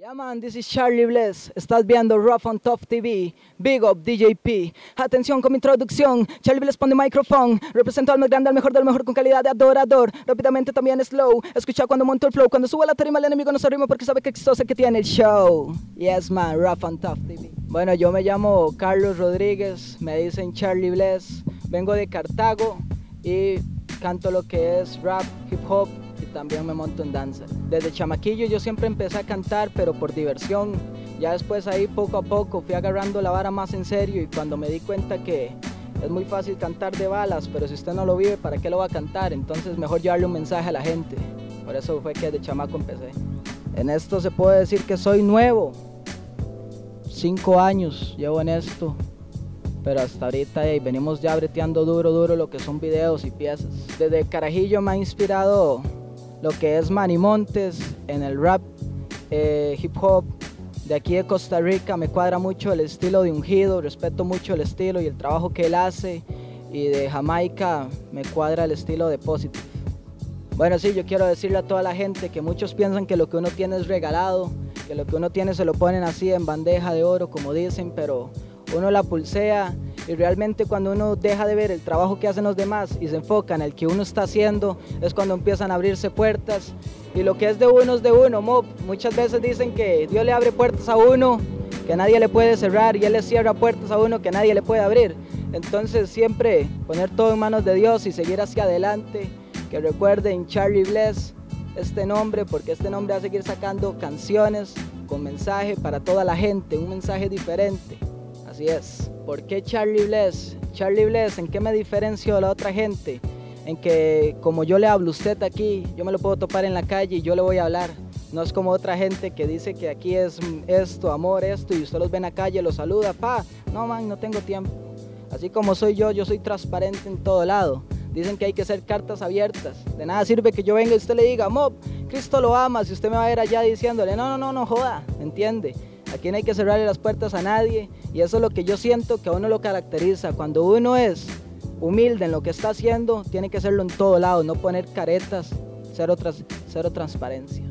Yeah man, this is Charlie Bless. Estás viendo Rough on Tough TV. Big up DJP. Atención con mi introducción. Charlie Bless pone micrófono. Represento al más grande, al mejor del mejor con calidad de adorador. Rápidamente también slow. Escucha cuando monto el flow. Cuando subo a la tarima el enemigo no se porque sabe que el que tiene el show. Yes man, Rough on Tough TV. Bueno, yo me llamo Carlos Rodríguez. Me dicen Charlie Bless. Vengo de Cartago y canto lo que es rap, hip hop también me monto en danza. Desde chamaquillo yo siempre empecé a cantar, pero por diversión. Ya después ahí poco a poco fui agarrando la vara más en serio y cuando me di cuenta que es muy fácil cantar de balas, pero si usted no lo vive, ¿para qué lo va a cantar? Entonces mejor llevarle un mensaje a la gente. Por eso fue que de chamaco empecé. En esto se puede decir que soy nuevo. Cinco años llevo en esto pero hasta ahorita venimos ya breteando duro, duro lo que son videos y piezas. Desde Carajillo me ha inspirado lo que es Manny Montes en el rap, eh, hip hop. De aquí de Costa Rica me cuadra mucho el estilo de Ungido, respeto mucho el estilo y el trabajo que él hace. Y de Jamaica me cuadra el estilo de Positive. Bueno, sí, yo quiero decirle a toda la gente que muchos piensan que lo que uno tiene es regalado, que lo que uno tiene se lo ponen así en bandeja de oro, como dicen, pero uno la pulsea y realmente cuando uno deja de ver el trabajo que hacen los demás y se enfoca en el que uno está haciendo, es cuando empiezan a abrirse puertas. Y lo que es de uno es de uno, Mob. Muchas veces dicen que Dios le abre puertas a uno que nadie le puede cerrar y Él le cierra puertas a uno que nadie le puede abrir. Entonces siempre poner todo en manos de Dios y seguir hacia adelante. Que recuerden Charlie Bless, este nombre, porque este nombre va a seguir sacando canciones con mensaje para toda la gente, un mensaje diferente. Así es. ¿Por qué Charlie Bless? Charlie Bless, ¿en qué me diferencio de la otra gente? En que como yo le hablo a usted aquí, yo me lo puedo topar en la calle y yo le voy a hablar. No es como otra gente que dice que aquí es esto, amor, esto, y usted los ve en la calle, los saluda, pa. No, man, no tengo tiempo. Así como soy yo, yo soy transparente en todo lado. Dicen que hay que ser cartas abiertas. De nada sirve que yo venga y usted le diga, Mob, Cristo lo ama, si usted me va a ir allá diciéndole, no, no, no, no joda, ¿entiende? Aquí no hay que cerrarle las puertas a nadie y eso es lo que yo siento que a uno lo caracteriza. Cuando uno es humilde en lo que está haciendo, tiene que hacerlo en todo lado, no poner caretas, cero, cero transparencia.